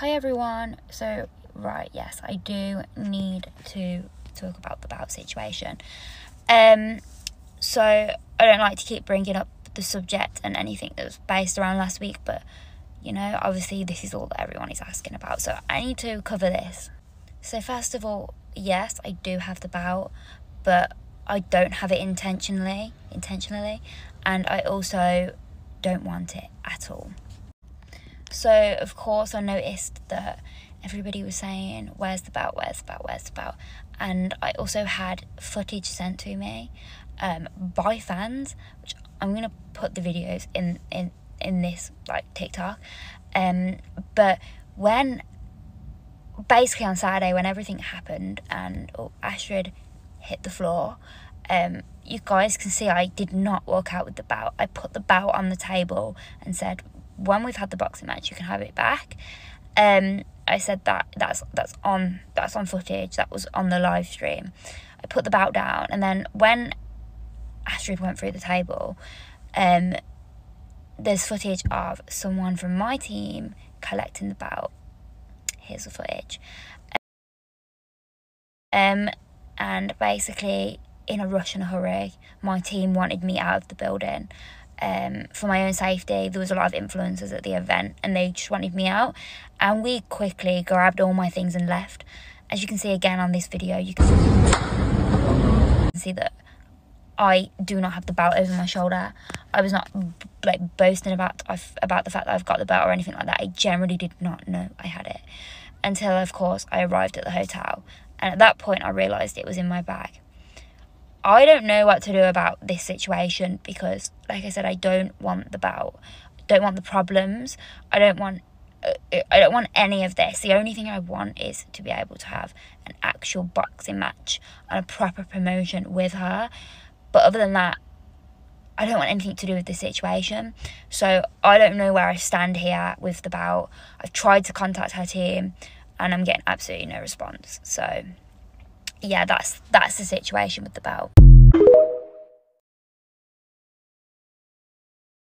Hi everyone. So, right, yes, I do need to talk about the bout situation. Um, so I don't like to keep bringing up the subject and anything that was based around last week, but you know, obviously this is all that everyone is asking about, so I need to cover this. So first of all, yes, I do have the bout, but I don't have it intentionally, intentionally, and I also don't want it at all. So, of course, I noticed that everybody was saying, Where's the belt? Where's the belt? Where's the belt? And I also had footage sent to me um, by fans, which I'm going to put the videos in, in, in this like TikTok. Um, but when basically on Saturday, when everything happened and oh, Astrid hit the floor, um, you guys can see I did not walk out with the bout. I put the bout on the table and said, when we've had the boxing match, you can have it back. Um, I said that that's that's on that's on footage. That was on the live stream. I put the bout down, and then when Astrid went through the table, um, there's footage of someone from my team collecting the bout. Here's the footage. Um, and basically, in a rush and a hurry, my team wanted me out of the building um, for my own safety. There was a lot of influencers at the event and they just wanted me out. And we quickly grabbed all my things and left. As you can see again on this video, you can see that I do not have the belt over my shoulder. I was not like boasting about about the fact that I've got the belt or anything like that. I generally did not know I had it until, of course, I arrived at the hotel. And at that point, I realised it was in my bag. I don't know what to do about this situation because, like I said, I don't want the bout. don't want the problems. I don't want. Uh, I don't want any of this. The only thing I want is to be able to have an actual boxing match and a proper promotion with her. But other than that, I don't want anything to do with the situation. So I don't know where I stand here with the bout. I've tried to contact her team and I'm getting absolutely no response. So yeah, that's that's the situation with the bout.